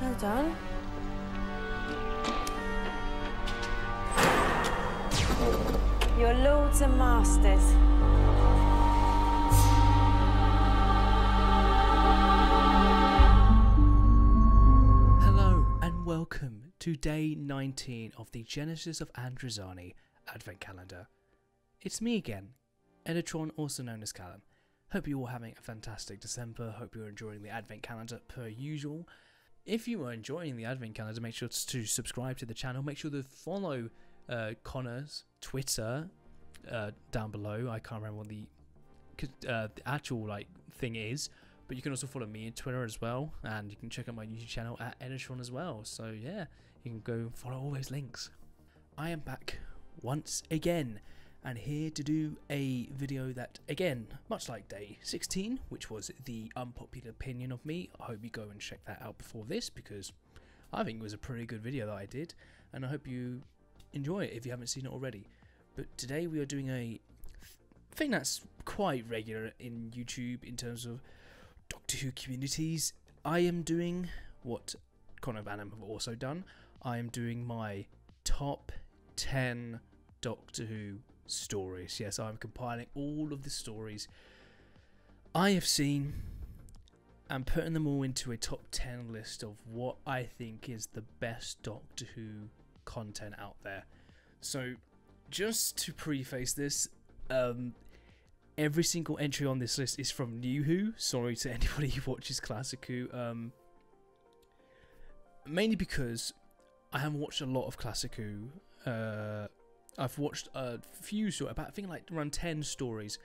Well done. Your lords and masters. Hello and welcome to day 19 of the Genesis of Androzani Advent Calendar. It's me again, Editron, also known as Callum. Hope you're all having a fantastic December. Hope you're enjoying the Advent Calendar per usual. If you are enjoying the Advent Calendar, make sure to subscribe to the channel. Make sure to follow uh, Connor's Twitter uh, down below. I can't remember what the, uh, the actual like thing is, but you can also follow me on Twitter as well, and you can check out my YouTube channel at Editron as well. So yeah, you can go follow all those links. I am back once again, and here to do a video that, again, much like day 16, which was the unpopular opinion of me. I hope you go and check that out before this because I think it was a pretty good video that I did, and I hope you enjoy it if you haven't seen it already. But today we are doing a thing that's quite regular in YouTube in terms of Doctor Who communities. I am doing what Connor Banham have also done. I am doing my top 10 Doctor Who stories. Yes, I'm compiling all of the stories I have seen and putting them all into a top 10 list of what I think is the best Doctor Who content out there. So, just to preface this, um, every single entry on this list is from New Who. Sorry to anybody who watches Classic Who. Um, mainly because I haven't watched a lot of Classic Who. Uh, I've watched a few, so about I think like around ten stories.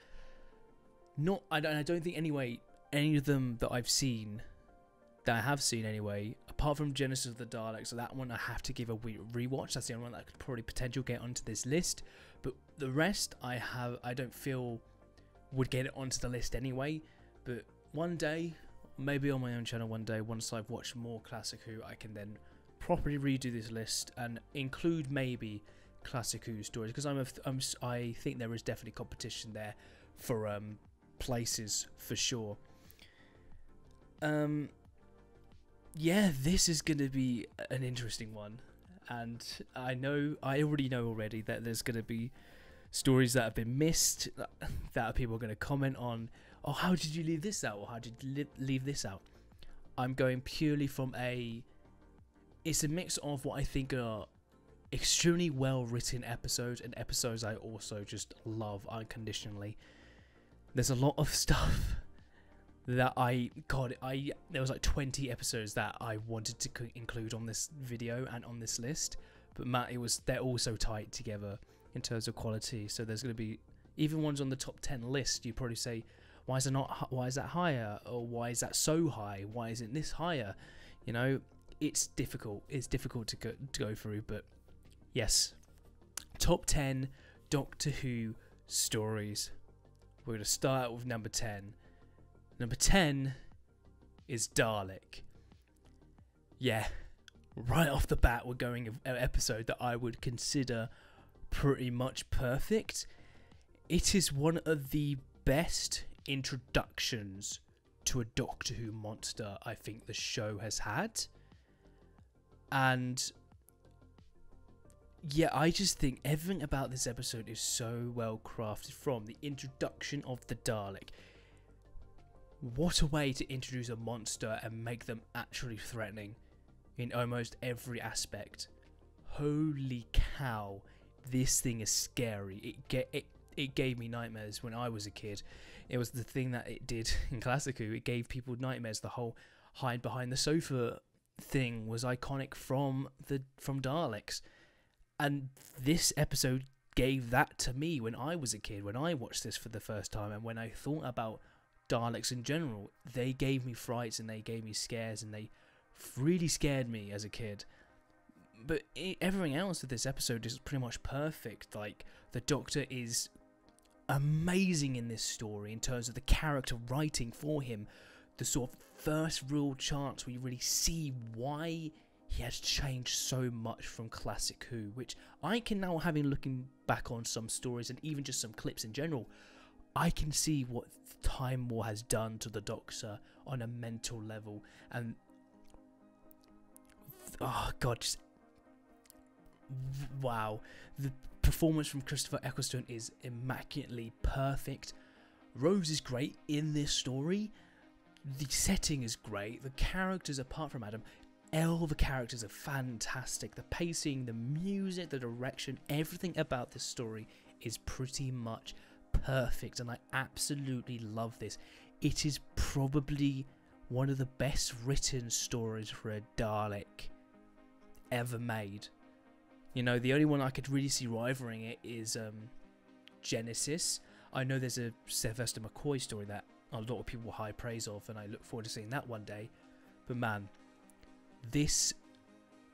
Not, I don't, I don't think anyway any of them that I've seen, that I have seen anyway, apart from Genesis of the Daleks, so that one I have to give a rewatch. That's the only one that I could probably potential get onto this list. But the rest, I have, I don't feel would get it onto the list anyway. But one day, maybe on my own channel, one day once I've watched more Classic Who, I can then properly redo this list and include maybe Classic Who stories because I'm, a, I'm I think there is definitely competition there for um places for sure. Um, yeah, this is going to be an interesting one, and I know I already know already that there's going to be stories that have been missed that- people are going to comment on. Oh, how did you leave this out? Or how did you leave this out? I'm going purely from a. It's a mix of what I think are extremely well written episodes and episodes I also just love unconditionally. There's a lot of stuff that I God I there was like 20 episodes that I wanted to include on this video and on this list, but Matt it was they're all so tight together in terms of quality. So there's going to be even ones on the top 10 list. You probably say why is it not why is that higher or why is that so high? Why isn't this higher? You know, it's difficult. It's difficult to go to go through, but yes. Top 10 Doctor Who stories. We're going to start with number 10. Number 10 is Dalek. Yeah, right off the bat, we're going an episode that I would consider pretty much perfect. It is one of the best introductions to a Doctor Who monster I think the show has had. And yeah, I just think everything about this episode is so well crafted from the introduction of the Dalek. What a way to introduce a monster and make them actually threatening in almost every aspect. Holy cow, this thing is scary. It get it it gave me nightmares when I was a kid. It was the thing that it did in Classic Who. It gave people nightmares. The whole hide behind the sofa thing was iconic from the from Daleks. And this episode gave that to me when I was a kid, when I watched this for the first time, and when I thought about Daleks in general. They gave me frights and they gave me scares, and they really scared me as a kid. But everything else of this episode is pretty much perfect. Like, the Doctor is amazing in this story in terms of the character writing for him. The sort of first real chance where you really see why he has changed so much from classic Who, which I can now, having looking back on some stories and even just some clips in general, I can see what Time War has done to the Doctor on a mental level, and oh god, just wow. The performance from Christopher Eccleston is immaculately perfect. Rose is great in this story. The setting is great. The characters, apart from Adam, all the characters are fantastic. The pacing, the music, the direction, everything about this story is pretty much perfect, and I absolutely love this. It is probably one of the best written stories for a Dalek ever made. You know, the only one I could really see rivaling it is um, Genesis. I know there's a Sylvester McCoy story that a lot of people high praise of, and I look forward to seeing that one day. But man, this,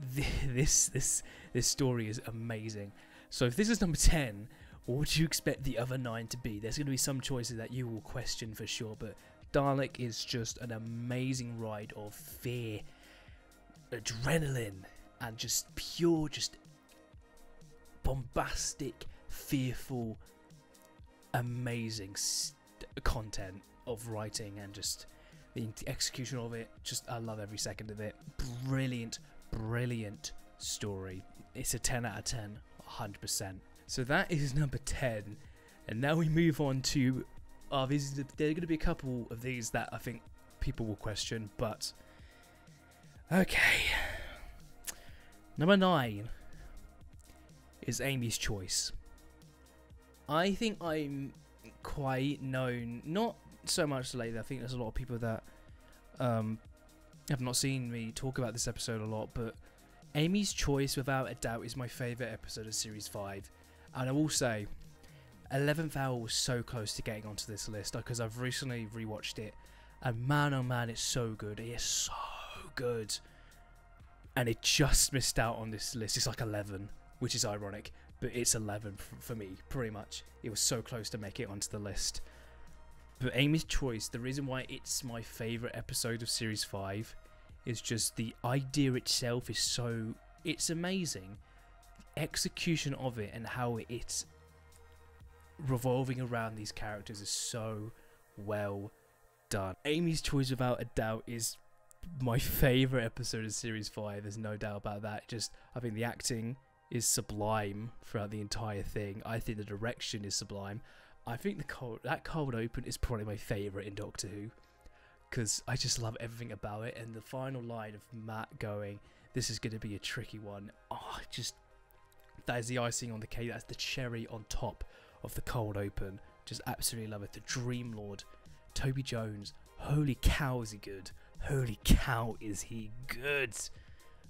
this, this, this story is amazing. So if this is number ten, what would you expect the other nine to be? There's going to be some choices that you will question for sure, but Dalek is just an amazing ride of fear, adrenaline, and just pure, just bombastic, fearful, amazing content of writing and just the execution of it. Just, I love every second of it. Brilliant, brilliant story. It's a 10 out of 10, 100%. So that is number 10. And now we move on to. Oh, these, there are going to be a couple of these that I think people will question, but. Okay. Number 9 is Amy's Choice. I think I'm quite known, not so much lately. I think there's a lot of people that um, have not seen me talk about this episode a lot, but Amy's Choice, without a doubt, is my favourite episode of Series 5. And I will say, 11th Hour was so close to getting onto this list because I've recently rewatched it, and man oh man, it's so good. It is so good. And it just missed out on this list. It's like 11, which is ironic, but it's 11 for me, pretty much. It was so close to make it onto the list. But Amy's Choice, the reason why it's my favourite episode of Series 5 is just the idea itself is so. It's amazing. The execution of it and how it's revolving around these characters is so well done. Amy's Choice, without a doubt, is my favourite episode of Series 5. There's no doubt about that. Just, I think the acting is sublime throughout the entire thing. I think the direction is sublime. I think the cold that cold open is probably my favorite in Doctor Who because I just love everything about it. And the final line of Matt going, "This is going to be a tricky one." Oh, just that is the icing on the cake. That's the cherry on top of the cold open. Just absolutely love it. The Dream Lord, Toby Jones. Holy cow, is he good? Holy cow, is he good?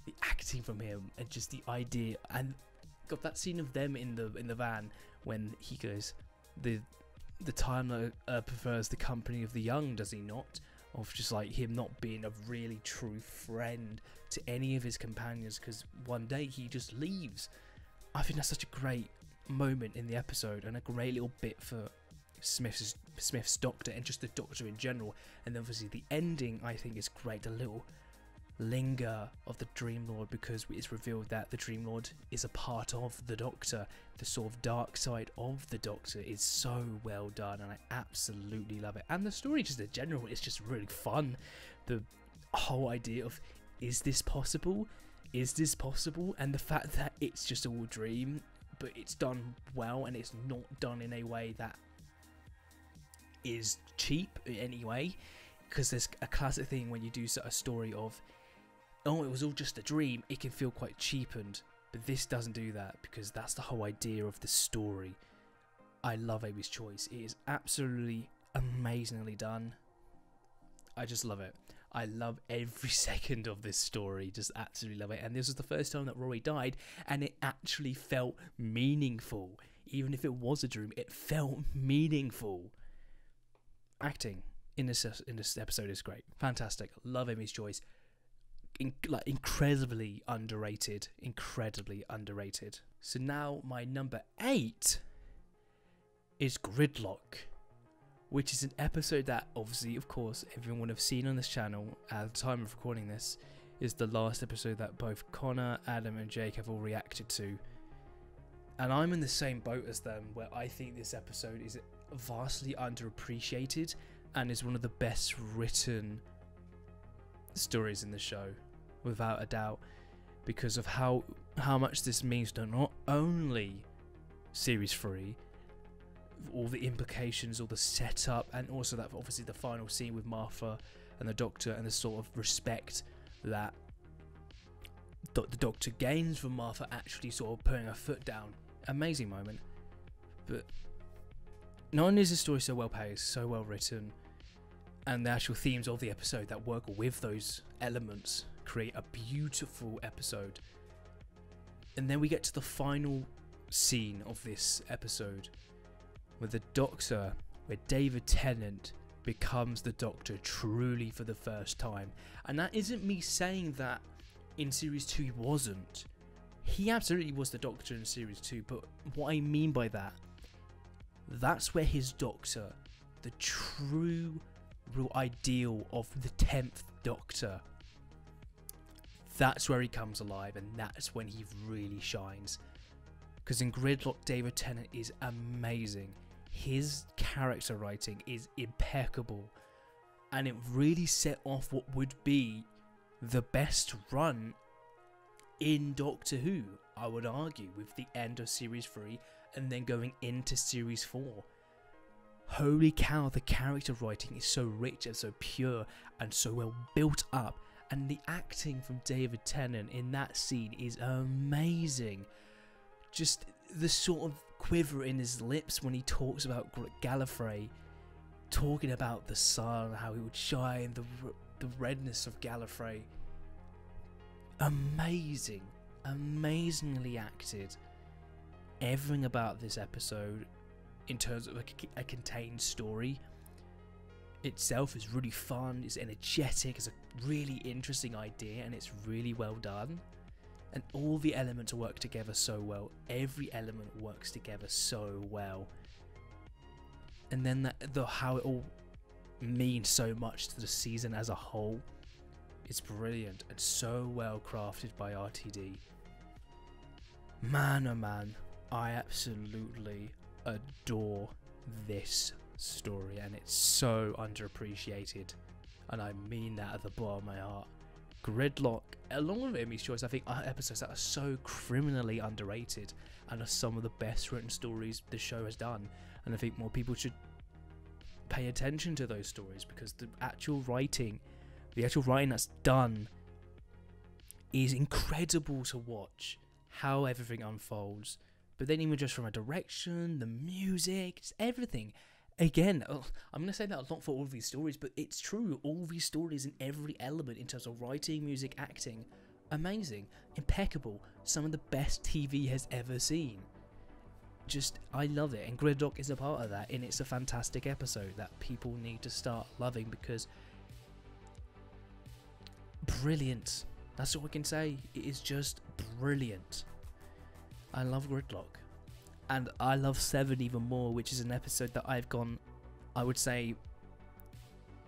The acting from him and just the idea and got that scene of them in the in the van when he goes, the the Time uh, prefers the company of the young, does he not? Of just like him not being a really true friend to any of his companions because one day he just leaves. I think that's such a great moment in the episode and a great little bit for Smith's Smith's Doctor and just the Doctor in general. And obviously the ending I think is great. A little linger of the Dream Lord because it's revealed that the Dream Lord is a part of the Doctor. The sort of dark side of the Doctor is so well done, and I absolutely love it. And the story, just in general, is just really fun. The whole idea of is this possible? Is this possible? And the fact that it's just all dream, but it's done well, and it's not done in a way that is cheap in any way because there's a classic thing when you do a story of oh, it was all just a dream, it can feel quite cheapened. But this doesn't do that because that's the whole idea of the story. I love Amy's Choice. It is absolutely amazingly done. I just love it. I love every second of this story. Just absolutely love it. And this was the first time that Rory died, and it actually felt meaningful. Even if it was a dream, it felt meaningful. Acting in this in this episode is great, fantastic. Love Amy's Choice in, like incredibly underrated, incredibly underrated. So now my number eight is Gridlock, which is an episode that obviously, of course, everyone have seen on this channel at the time of recording this. Is the last episode that both Connor, Adam, and Jake have all reacted to. And I'm in the same boat as them, where I think this episode is vastly underappreciated and is one of the best written stories in the show, without a doubt. because of how how much this means to not only series three, all the implications, all the setup, and also that obviously the final scene with Martha and the Doctor, and the sort of respect that the Doctor gains from Martha actually sort of putting her foot down. Amazing moment, but not only is the story so well paced, so well written, and the actual themes of the episode that work with those elements create a beautiful episode. And then we get to the final scene of this episode where the Doctor, where David Tennant becomes the Doctor truly for the first time. And that isn't me saying that in Series 2 he wasn't. He absolutely was the Doctor in Series 2, but what I mean by that, that's where his Doctor, the true, real ideal of the 10th Doctor, that's where he comes alive and that's when he really shines. Because in Gridlock, David Tennant is amazing. His character writing is impeccable. And it really set off what would be the best run in Doctor Who, I would argue, with the end of Series 3 and then going into Series 4. Holy cow, the character writing is so rich and so pure and so well built up. And the acting from David Tennant in that scene is amazing. Just the sort of quiver in his lips when he talks about Gallifrey, talking about the sun, how he would shine, the the redness of Gallifrey. Amazing, amazingly acted. Everything about this episode, in terms of a, a contained story, itself is really fun, it's energetic, it's a really interesting idea, and it's really well done. And all the elements work together so well. Every element works together so well. And then that, the how it all means so much to the season as a whole. It's brilliant and so well crafted by RTD. Man, oh man, I absolutely adore this story, and it's so underappreciated. And I mean that at the bottom of my heart. Gridlock, along with Amy's Choice, I think are episodes that are so criminally underrated and are some of the best written stories the show has done. And I think more people should pay attention to those stories because the actual writing, the actual writing that's done, is incredible to watch. How everything unfolds, but then even just from a direction, the music, it's everything again, oh, I'm going to say that a lot for all of these stories, but it's true. All these stories in every element, in terms of writing, music, acting, amazing, impeccable. Some of the best TV has ever seen. Just, I love it, and Gridlock is a part of that, and it's a fantastic episode that people need to start loving because brilliant. That's all I can say. It is just brilliant. I love Gridlock and I love Seven even more, which is an episode that I've gone, I would say,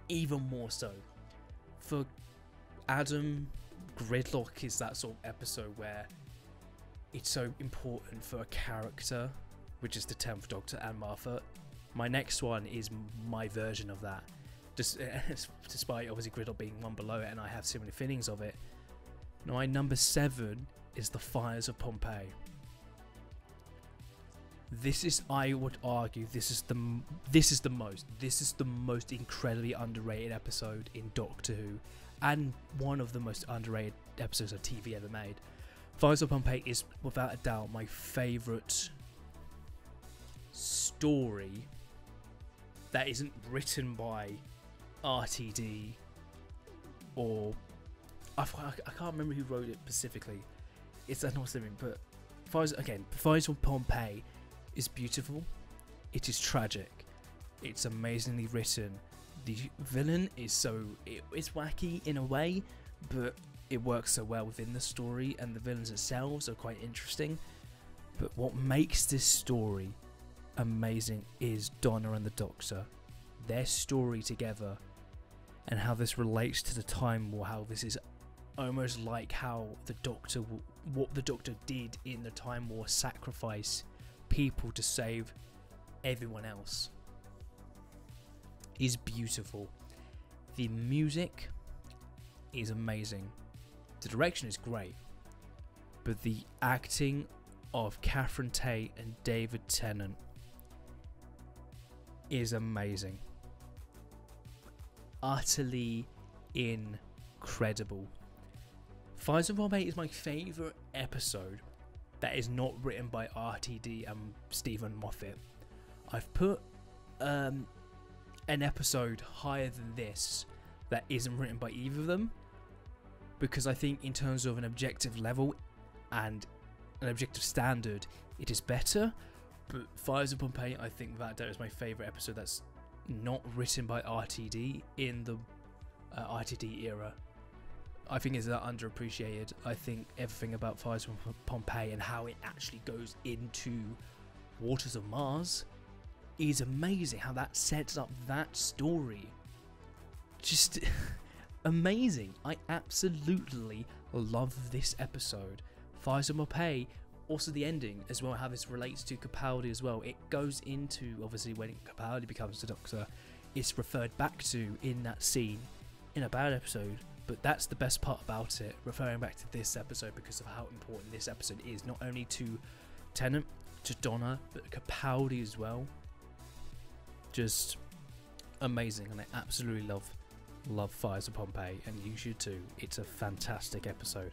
even more so. For Adam, Gridlock is that sort of episode where it's so important for a character, which is the 10th Doctor and Martha. My next one is my version of that. Despite obviously Gridlock being one below it, and I have similar feelings of it. my number seven is the Fires of Pompeii. This is, I would argue, this is the this is the most this is the most incredibly underrated episode in Doctor Who, and one of the most underrated episodes of TV ever made. Fires of Pompeii is without a doubt my favourite story that isn't written by RTD or I, I can't remember who wrote it specifically. It's not something, but Fires again. Fires of Pompeii is beautiful. It is tragic. It's amazingly written. The villain is so it, it's wacky in a way, but it works so well within the story, and the villains themselves are quite interesting. But what makes this story amazing is Donna and the Doctor, their story together, and how this relates to the time war. How this is almost like how the Doctor, what the Doctor did in the Time War, sacrifice people to save everyone else is beautiful. The music is amazing. The direction is great. but the acting of Catherine Tate and David Tennant is amazing. Utterly incredible. Fires of Pompeii is my favourite episode that is not written by RTD and Steven Moffat. I've put um, an episode higher than this that isn't written by either of them because I think, in terms of an objective level and an objective standard, it is better. But Fires of Pompeii, I think that that is my favourite episode that's not written by RTD in the uh, RTD era. I think is underappreciated. I think everything about Fires from Pompeii and how it actually goes into Waters of Mars is amazing. How that sets up that story. Just amazing. I absolutely love this episode. Fires from Pompeii, also the ending as well, how this relates to Capaldi as well. It goes into obviously when Capaldi becomes the Doctor, it's referred back to in that scene in a bad episode but that's the best part about it, referring back to this episode because of how important this episode is, not only to Tennant, to Donna, but Capaldi as well. Just amazing, and I absolutely love love Fires of Pompeii, and you should too. It's a fantastic episode.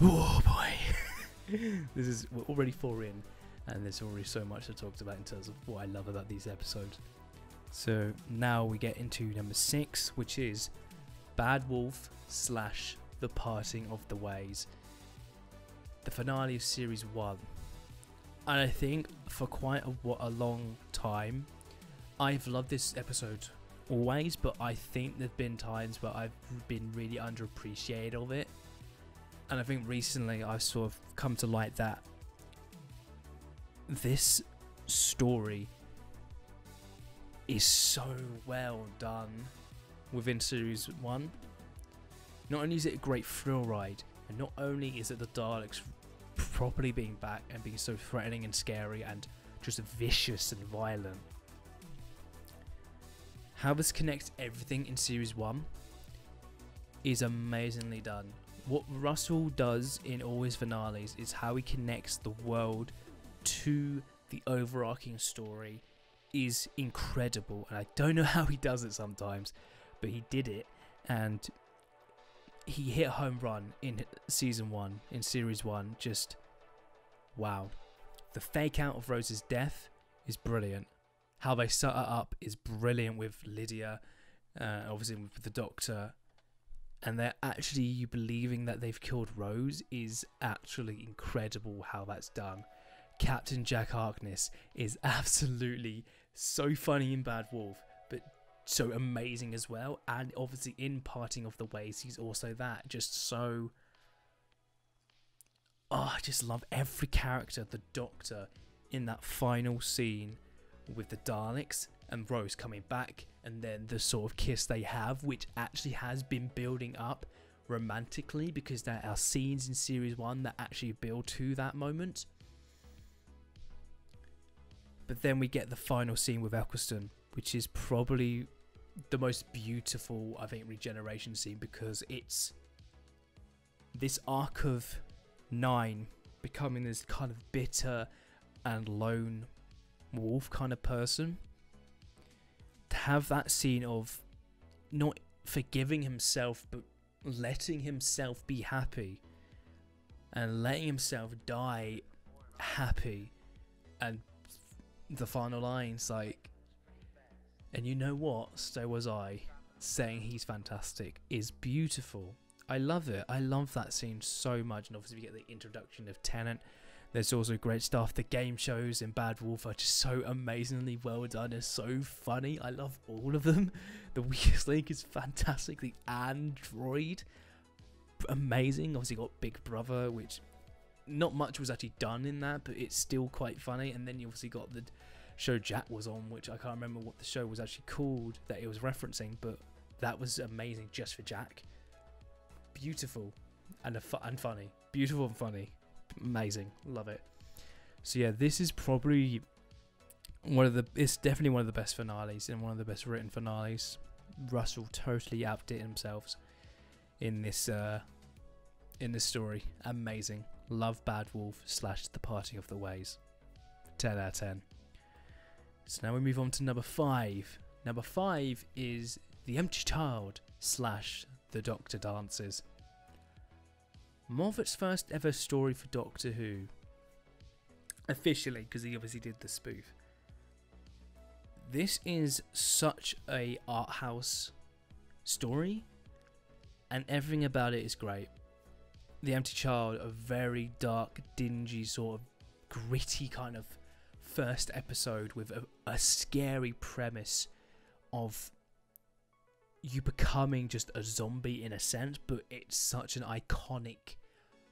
Oh boy, this is we're already four in, and there's already so much to talk about in terms of what I love about these episodes. So now we get into number six, which is Bad Wolf slash The Parting of the Ways. The finale of series one. And I think for quite a, a long time, I've loved this episode always, but I think there's been times where I've been really underappreciated of it. And I think recently I've sort of come to light that this story is so well done within Series 1. Not only is it a great thrill ride, and not only is it the Daleks properly being back and being so threatening and scary and just vicious and violent. How this connects everything in Series 1 is amazingly done. What Russell does in all his finales is how he connects the world to the overarching story is incredible and I don't know how he does it sometimes but he did it, and he hit home run in season one, in series one. Just wow. The fake out of Rose's death is brilliant. How they set her up is brilliant with Lydia, uh, obviously with the Doctor, and they're actually you believing that they've killed Rose is actually incredible. How that's done. Captain Jack Harkness is absolutely so funny in Bad Wolf, so amazing as well. And obviously, in Parting of the Ways, he's also that. Just so. Oh, I just love every character. The Doctor in that final scene with the Daleks and Rose coming back, and then the sort of kiss they have, which actually has been building up romantically because there are scenes in series one that actually build to that moment. But then we get the final scene with Eccleston, which is probably the most beautiful, I think, regeneration scene because it's this arc of nine becoming this kind of bitter and lone wolf kind of person. To have that scene of not forgiving himself but letting himself be happy and letting himself die happy and the final lines like and you know what? So was I. Saying he's fantastic is beautiful. I love it. I love that scene so much. And obviously, we get the introduction of Tennant. There's also great stuff. The game shows in Bad Wolf are just so amazingly well done. It's so funny. I love all of them. The Weakest Link is fantastic. The Android, amazing. Obviously, got Big Brother, which not much was actually done in that, but it's still quite funny. And then you obviously got the show Jack was on, which I can't remember what the show was actually called that it was referencing, but that was amazing just for Jack. Beautiful and fu- and funny, beautiful and funny, amazing, love it. So yeah, this is probably one of the. It's definitely one of the best finales and one of the best written finales. Russell totally outdid himself in this uh, in this story. Amazing. Love Bad Wolf slash The Party of the Ways. 10 out of 10. So now we move on to number 5. Number 5 is The Empty Child slash The Doctor Dances. Moffat's first ever story for Doctor Who. Officially, because he obviously did the spoof. This is such a art house story, and everything about it is great. The Empty Child, a very dark, dingy, sort of gritty kind of first episode with a, a scary premise of you becoming just a zombie in a sense, but it's such an iconic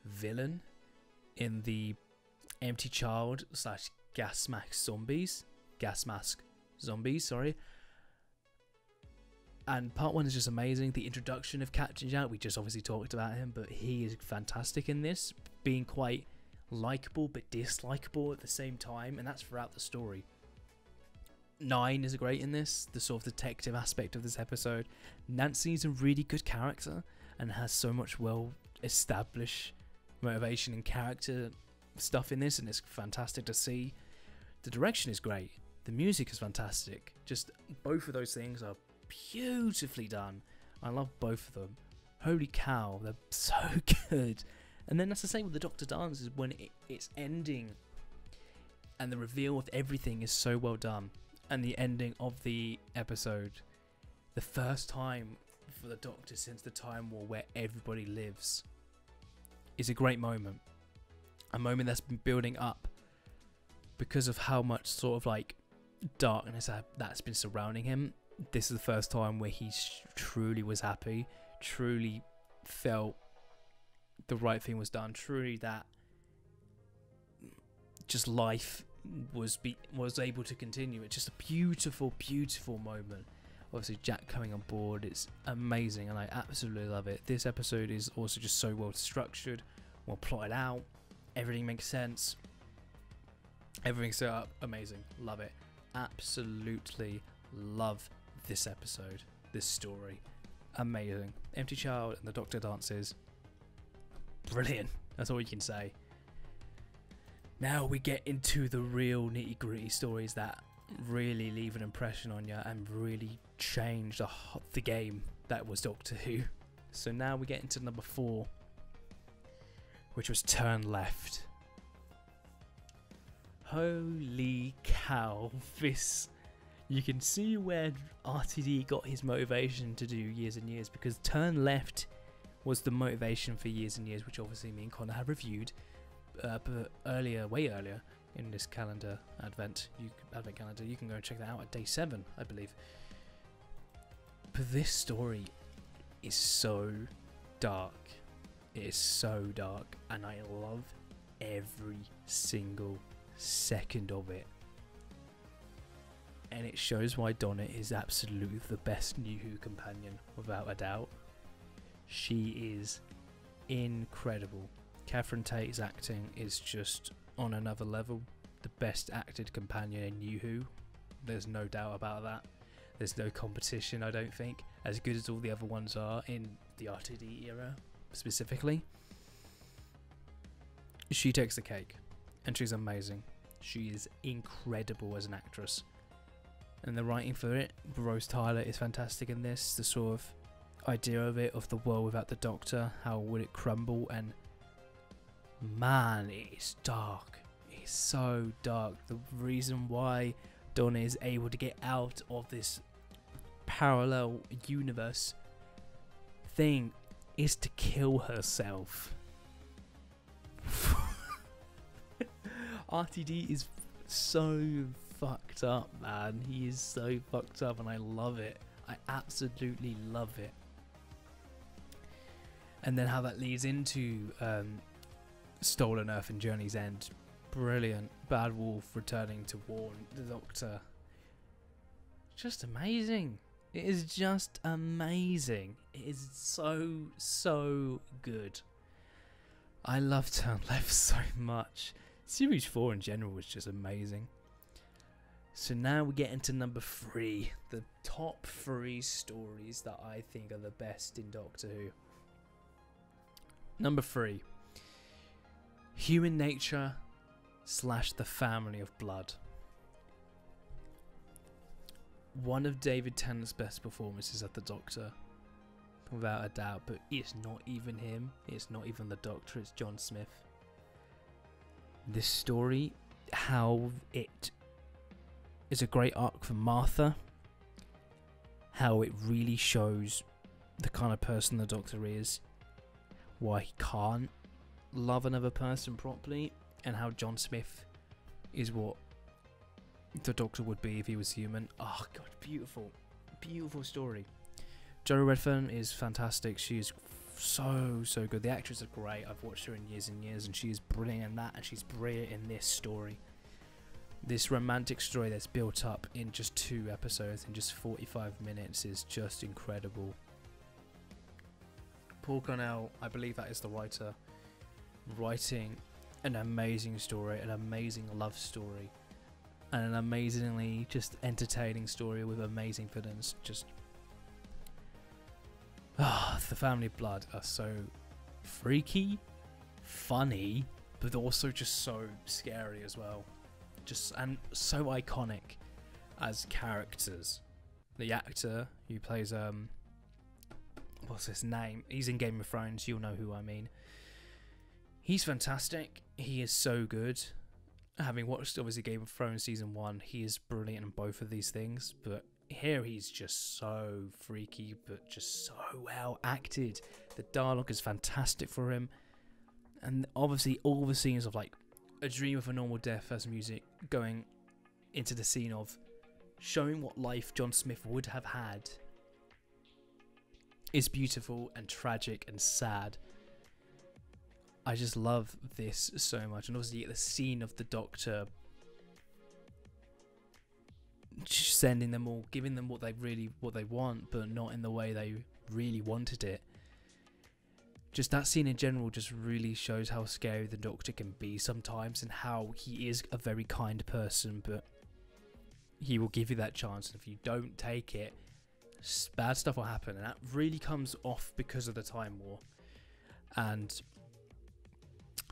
villain in the Empty Child slash Gas Mask Zombies. Gas Mask Zombies, sorry. And part one is just amazing. The introduction of Captain Jack, we just obviously talked about him, but he is fantastic in this, being quite likable but dislikable at the same time, and that's throughout the story. Nine is great in this, the sort of detective aspect of this episode. Nancy's a really good character and has so much well established motivation and character stuff in this, and it's fantastic to see. The direction is great, the music is fantastic. Just both of those things are beautifully done. I love both of them. Holy cow, they're so good. And then that's the same with the Doctor Dances when it, it's ending and the reveal of everything is so well done. And the ending of the episode, the first time for the Doctor since the Time War where everybody lives, is a great moment. A moment that's been building up because of how much sort of like darkness that's been surrounding him. This is the first time where he truly was happy, truly felt the right thing was done, truly that just life was be was able to continue. It's just a beautiful, beautiful moment. Obviously, Jack coming on board, it's amazing, and I absolutely love it. This episode is also just so well structured, well plotted out. Everything makes sense. Everything's set up, amazing. Love it. Absolutely love this episode, this story. Amazing. Empty Child and the Doctor dances. Brilliant. That's all you can say. Now we get into the real nitty gritty stories that really leave an impression on you and really change the, the game that was Doctor Who. So now we get into number four, which was Turn Left. Holy cow, this. You can see where RTD got his motivation to do years and years because Turn Left was the motivation for years and years, which obviously me and Connor have reviewed uh, earlier, way earlier in this calendar advent, you advent calendar. You can go and check that out at day seven, I believe. But this story is so dark. It is so dark, and I love every single second of it. And it shows why Donna is absolutely the best New Who companion, without a doubt. She is incredible. Catherine Tate's acting is just on another level. The best acted companion in New Who. There's no doubt about that. There's no competition, I don't think. As good as all the other ones are in the RTD era, specifically. She takes the cake, and she's amazing. She is incredible as an actress. And the writing for it, Rose Tyler is fantastic in this. The sort of idea of it, of the world without the Doctor, how would it crumble, and man, it's dark. It's so dark. The reason why Donna is able to get out of this parallel universe thing is to kill herself. RTD is so fucked up, man. He is so fucked up, and I love it. I absolutely love it. And then how that leads into um, Stolen Earth and Journey's End. Brilliant. Bad Wolf returning to warn the Doctor. Just amazing. It is just amazing. It is so, so good. I love Turn Left so much. Series 4 in general was just amazing. So now we get into number three. The top three stories that I think are the best in Doctor Who. Number three Human Nature slash The Family of Blood. One of David Tennant's best performances at the Doctor, without a doubt, but it's not even him, it's not even the Doctor, it's John Smith. This story, how it is a great arc for Martha, how it really shows the kind of person the Doctor is, why he can't love another person properly, and how John Smith is what the Doctor would be if he was human. Oh god, beautiful, beautiful story. Joan Redfern is fantastic. She's so so good. The actress is great. I've watched her in years and years, and she is brilliant in that, and she's brilliant in this story. This romantic story that's built up in just two episodes in just 45 minutes is just incredible. Paul Cornell, I believe that is the writer, writing an amazing story, an amazing love story, and an amazingly just entertaining story with amazing villains. Just ah, the family blood are so freaky, funny, but also just so scary as well. Just and so iconic as characters. The actor who plays um what's his name? He's in Game of Thrones, you'll know who I mean. He's fantastic. He is so good. Having watched obviously Game of Thrones season one, he is brilliant in both of these things. But here he's just so freaky, but just so well acted. The dialogue is fantastic for him, and obviously all the scenes of like a dream of a normal death as music going into the scene of showing what life John Smith would have had is beautiful and tragic and sad. I just love this so much, and obviously the scene of the Doctor sending them all, giving them what they really what they want, but not in the way they really wanted it. Just that scene in general just really shows how scary the Doctor can be sometimes, and how he is a very kind person, but he will give you that chance, and if you don't take it, bad stuff will happen, and that really comes off because of the Time War. And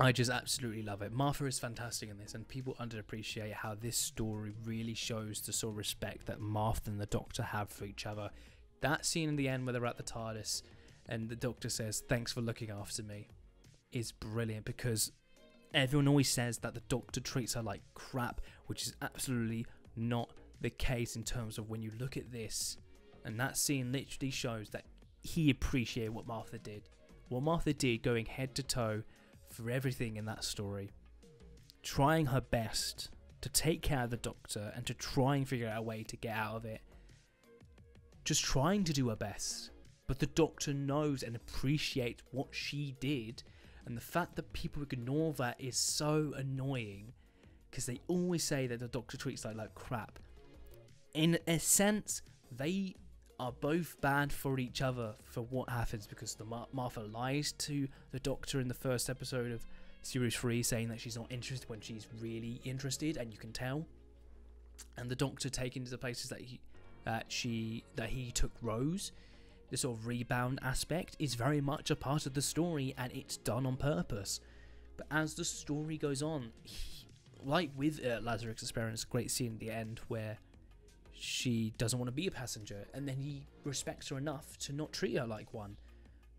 I just absolutely love it. Martha is fantastic in this, and people underappreciate how this story really shows the sort of respect that Martha and the Doctor have for each other. That scene in the end where they're at the TARDIS and the Doctor says, Thanks for looking after me, is brilliant because everyone always says that the Doctor treats her like crap, which is absolutely not the case in terms of when you look at this and that scene literally shows that he appreciated what Martha did. What Martha did going head to toe for everything in that story. Trying her best to take care of the doctor and to try and figure out a way to get out of it. Just trying to do her best. But the doctor knows and appreciates what she did. And the fact that people ignore that is so annoying. Because they always say that the doctor treats her like crap. In a sense, they are both bad for each other for what happens because the Mar- Martha lies to the Doctor in the first episode of series three, saying that she's not interested when she's really interested, and you can tell. And the Doctor taking to the places that he that she that he took Rose, the sort of rebound aspect is very much a part of the story, and it's done on purpose. But as the story goes on, he, like with uh, Lazarus Experiment, great scene at the end where she doesn't want to be a passenger, and then he respects her enough to not treat her like one.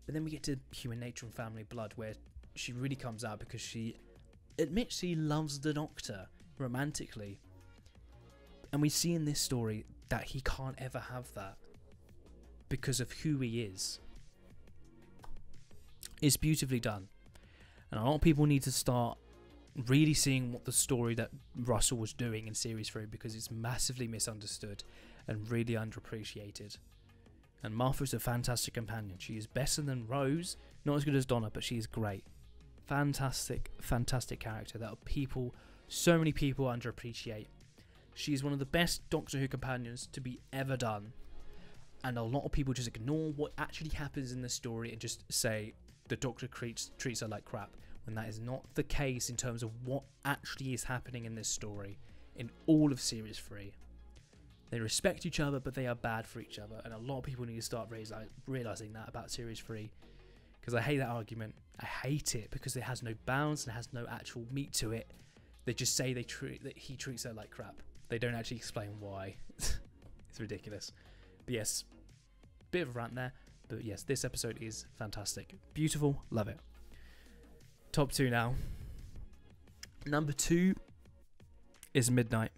But then we get to Human Nature and Family Blood, where she really comes out because she admits she loves the Doctor romantically. And we see in this story that he can't ever have that because of who he is. It's beautifully done. And a lot of people need to start really seeing what the story that Russell was doing in series 3 because it's massively misunderstood and really underappreciated. And Martha's a fantastic companion. She is better than Rose, not as good as Donna, but she is great. Fantastic, fantastic character that people, so many people underappreciate. She is one of the best Doctor Who companions to be ever done. And a lot of people just ignore what actually happens in the story and just say the Doctor treats, treats her like crap when that is not the case in terms of what actually is happening in this story in all of Series 3. They respect each other, but they are bad for each other, and a lot of people need to start realizing that about Series 3 because I hate that argument I hate it because it has no bounds and has no actual meat to it. They just say they treat that he treats her like crap. They don't actually explain why. it's ridiculous. But yes, bit of a rant there. But yes, this episode is fantastic. Beautiful, love it. Top two now. Number two is Midnight.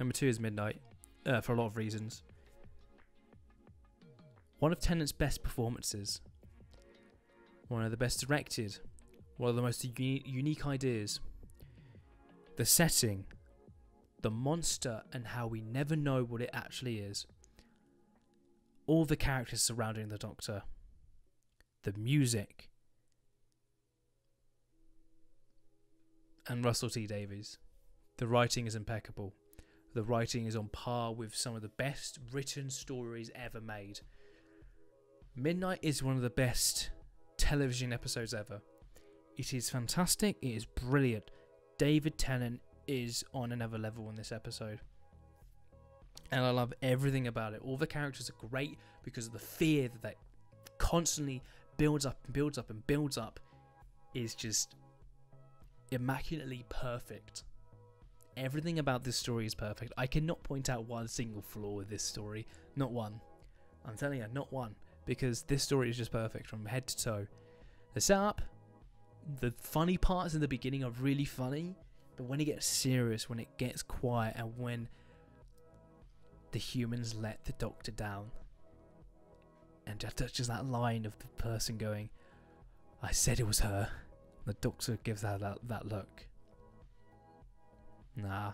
Number two is Midnight uh, for a lot of reasons. One of Tennant's best performances. One of the best directed. One of the most uni- unique ideas. The setting, the monster, and how we never know what it actually is. All the characters surrounding the Doctor. The music. And Russell T Davies. The writing is impeccable. The writing is on par with some of the best written stories ever made. Midnight is one of the best television episodes ever. It is fantastic, it is brilliant. David Tennant is on another level in this episode. And I love everything about it. All the characters are great because of the fear that constantly builds up and builds up and builds up is just immaculately perfect. Everything about this story is perfect. I cannot point out one single flaw with this story. Not one. I'm telling you, not one. Because this story is just perfect from head to toe. The setup, the funny parts in the beginning are really funny, but when it gets serious, when it gets quiet, and when the humans let the doctor down, and just, just that line of the person going, I said it was her. The doctor gives her that, that look. Nah.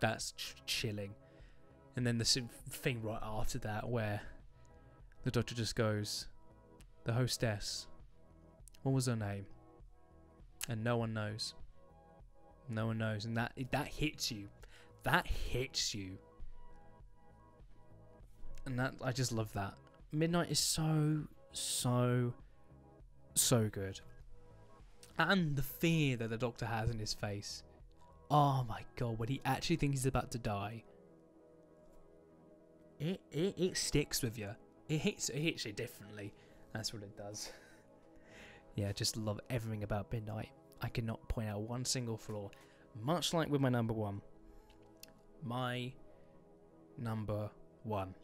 That's ch- chilling. And then the thing right after that where the doctor just goes, the hostess, what was her name? And no one knows. No one knows. And that that hits you. That hits you. And that I just love that. Midnight is so, so, so good. And the fear that the doctor has in his face. Oh my god, when he actually thinks he's about to die. It, it, it sticks with you. It hits, it hits you differently. That's what it does. yeah, I just love everything about Midnight. I cannot point out one single flaw. Much like with my number one. My number one.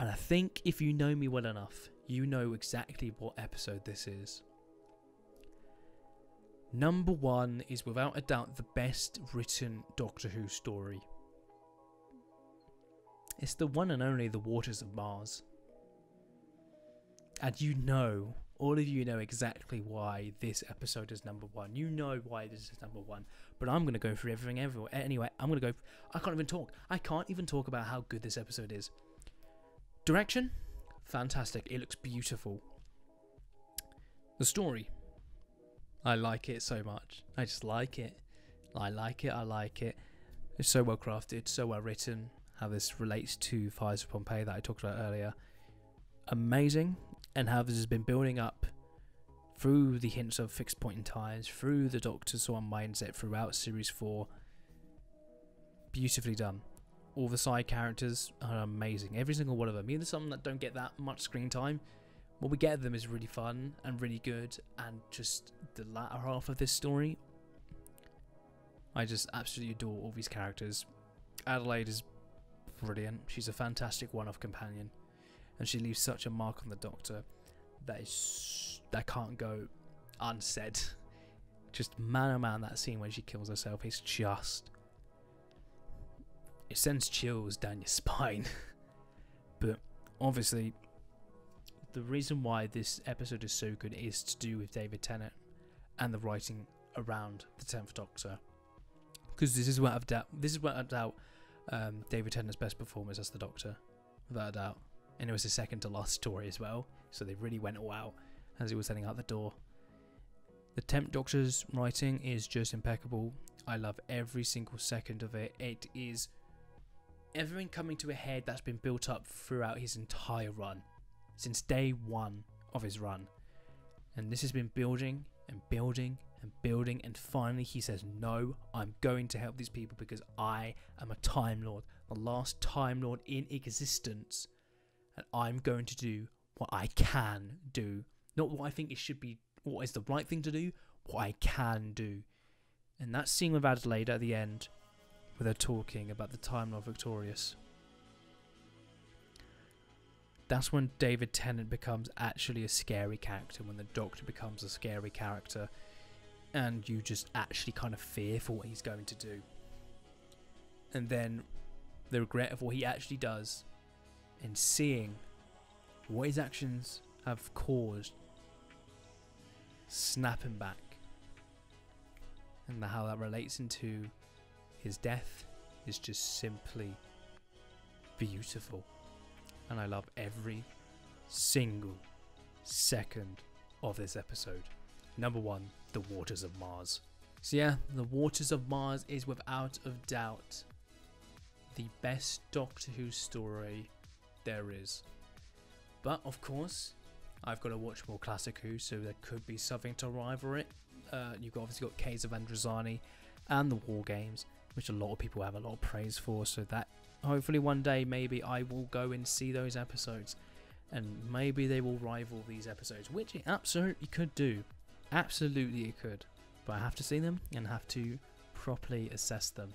And I think if you know me well enough, you know exactly what episode this is. Number one is without a doubt the best written Doctor Who story. It's the one and only The Waters of Mars. And you know, all of you know exactly why this episode is number one. You know why this is number one. But I'm going to go through everything everywhere. Anyway, I'm going to go. I can't even talk. I can't even talk about how good this episode is. Direction? Fantastic. It looks beautiful. The story? I like it so much. I just like it. I like it. I like it. It's so well crafted, so well written. How this relates to Fires of Pompeii that I talked about earlier. Amazing. And how this has been building up through the hints of fixed point in times, through the Doctor's of mindset throughout Series 4. Beautifully done. All the side characters are amazing. Every single one of them. Even some that don't get that much screen time, what we get of them is really fun and really good. And just the latter half of this story, I just absolutely adore all these characters. Adelaide is brilliant. She's a fantastic one-off companion, and she leaves such a mark on the Doctor that is that can't go unsaid. Just man oh man, that scene when she kills herself is just it sends chills down your spine. but obviously, the reason why this episode is so good is to do with David Tennant and the writing around the Tenth Doctor. Because this is without doubt, this is without doubt um, David Tennant's best performance as the Doctor, without a doubt. And it was his second to last story as well, so they really went all out as he was heading out the door. The Tenth Doctor's writing is just impeccable. I love every single second of it. It is everything coming to a head that's been built up throughout his entire run, since day one of his run. And this has been building and building and building, and finally he says, No, I'm going to help these people because I am a Time Lord, the last Time Lord in existence, and I'm going to do what I can do Not what I think it should be, what is the right thing to do, what I can do. And that scene with Adelaide at the end, where they're talking about the Time Lord Victorious. That's when David Tennant becomes actually a scary character, when the Doctor becomes a scary character, and you just actually kind of fear for what he's going to do. And then the regret of what he actually does, and seeing what his actions have caused, snapping back, and how that relates into his death is just simply beautiful. And I love every single second of this episode. Number one, the waters of Mars. So, yeah, the waters of Mars is without a doubt the best Doctor Who story there is. But of course, I've got to watch more Classic Who, so there could be something to rival it. Uh, you've obviously got Caves of Androzani and the War Games, which a lot of people have a lot of praise for. So that hopefully one day maybe I will go and see those episodes, and maybe they will rival these episodes, which it absolutely could do. Absolutely, it could. But I have to see them and have to properly assess them.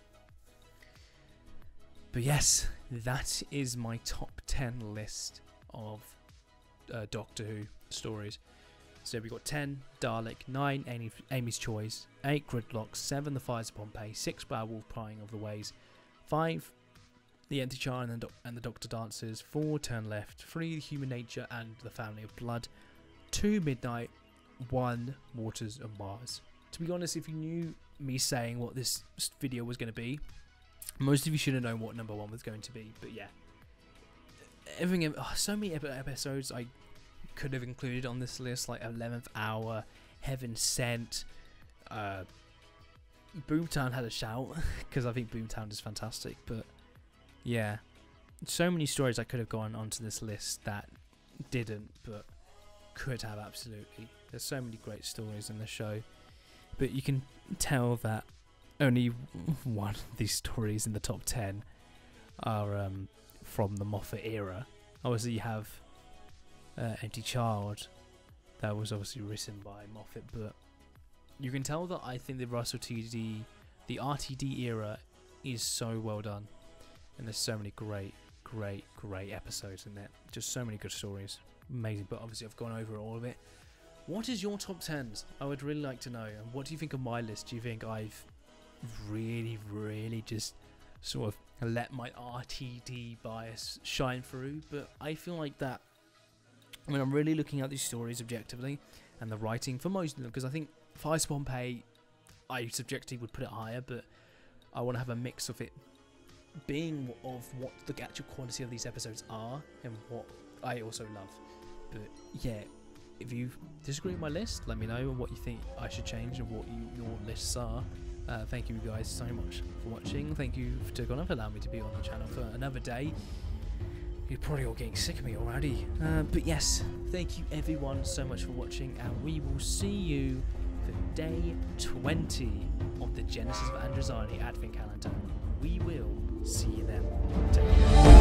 But yes, that is my top 10 list of uh, Doctor Who stories. So we got 10 Dalek, 9 Amy, Amy's Choice, 8 Gridlock, 7 The Fires of Pompeii, 6 Bad Wolf Parting of the Ways, 5 The Empty Child and the, and the Doctor Dances, 4 Turn Left, 3 Human Nature and the Family of Blood, 2 Midnight, 1 Waters of Mars. To be honest, if you knew me saying what this video was going to be, most of you should have known what number 1 was going to be, but yeah everything. Oh, so many episodes I could have included on this list, like Eleventh Hour, Heaven Sent. Uh, Boomtown had a shout because I think Boomtown is fantastic, but yeah, so many stories I could have gone onto this list that didn't, but could have absolutely. There's so many great stories in the show, but you can tell that only one of these stories in the top ten are um, from the Moffat era. Obviously, you have uh, Empty Child, that was obviously written by Moffat, but you can tell that I think the Russell TD, the RTD era, is so well done, and there's so many great, great, great episodes in there. Just so many good stories, amazing. But obviously, I've gone over all of it. What is your top tens? I would really like to know. And what do you think of my list? Do you think I've really, really just sort of let my RTD bias shine through, but I feel like that when I'm really looking at these stories objectively and the writing for most of them, because I think Fires Pompeii, I subjectively would put it higher, but I want to have a mix of it being of what the actual quality of these episodes are and what I also love. But yeah, if you disagree with my list, let me know what you think I should change and what you, your lists are. Uh, thank you guys so much for watching. Thank you to Connor for allowing me to be on the channel for another day. You're probably all getting sick of me already. Uh, but yes, thank you everyone so much for watching, and we will see you for day 20 of the Genesis of Androzani Advent Calendar. We will see you then.